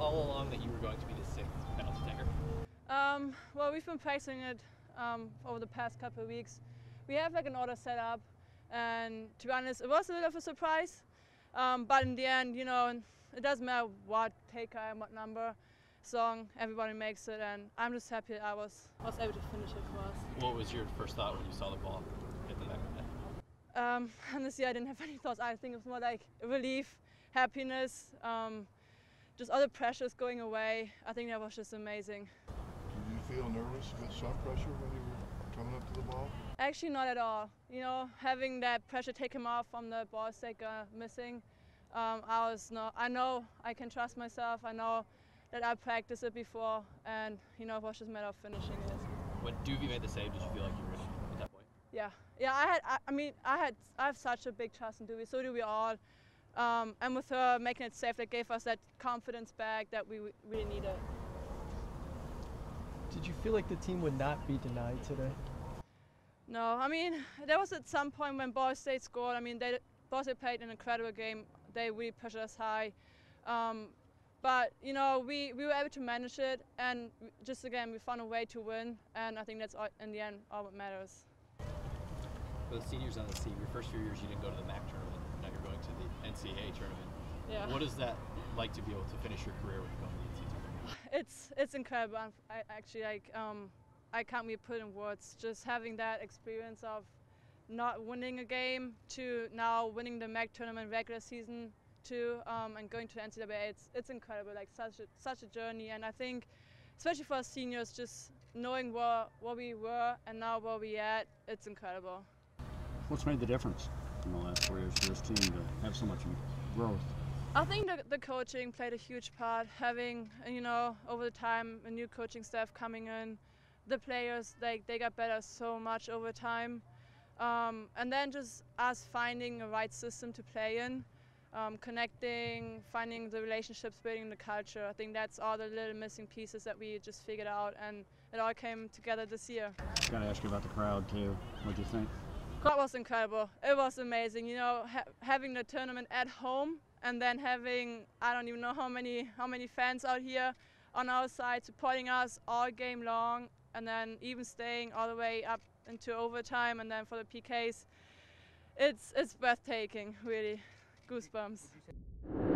all along that you were going to be the sixth penalty taker? Um, well, we've been practicing it um, over the past couple of weeks. We have like an order set up, and to be honest, it was a little of a surprise. Um, but in the end, you know, it doesn't matter what taker and what number song everybody makes it, and I'm just happy I was was able to finish it for us. What was your first thought when you saw the ball hit the back of the net? Um, honestly, I didn't have any thoughts. I think it was more like relief, happiness, um, just all the pressures going away. I think that was just amazing. Did you feel nervous with some pressure when you were coming up to the ball? Actually, not at all. You know, having that pressure taken off from the ball taker missing, um, I was no. I know I can trust myself. I know that I practiced it before, and you know, it was just a matter of finishing it. When Duvy made the save, did you feel like you were ready at that point? Yeah, yeah. I had. I, I mean, I had. I have such a big trust in Duvy. So do we all. Um, and with her making it safe, that gave us that confidence back that we really needed. Did you feel like the team would not be denied today? No, I mean there was at some point when Ball State scored. I mean they Ball State played an incredible game. They really pushed us high, um, but you know we, we were able to manage it, and just again we found a way to win, and I think that's all, in the end all that matters. For the seniors on the team, your first few years you didn't go to the MAC tournament. Now you're going to the NCAA tournament. Yeah. What is that like to be able to finish your career with going to the NCAA tournament? It's it's incredible. I'm- I actually like um, I can't really put in words. Just having that experience of not winning a game to now winning the MAC tournament regular season to um, and going to the NCAA. It's it's incredible. Like such a such a journey, and I think especially for us seniors, just knowing where where we were and now where we at, it's incredible. What's made the difference in the last four years for this team to have so much growth? I think the, the coaching played a huge part. Having you know over the time a new coaching staff coming in, the players they they got better so much over time, um, and then just us finding a right system to play in, um, connecting, finding the relationships, building the culture. I think that's all the little missing pieces that we just figured out, and it all came together this year. Got to ask you about the crowd too. What do you think? That was incredible. It was amazing. You know, ha- having the tournament at home and then having I don't even know how many how many fans out here on our side supporting us all game long, and then even staying all the way up into overtime, and then for the PKs, it's it's breathtaking. Really, goosebumps.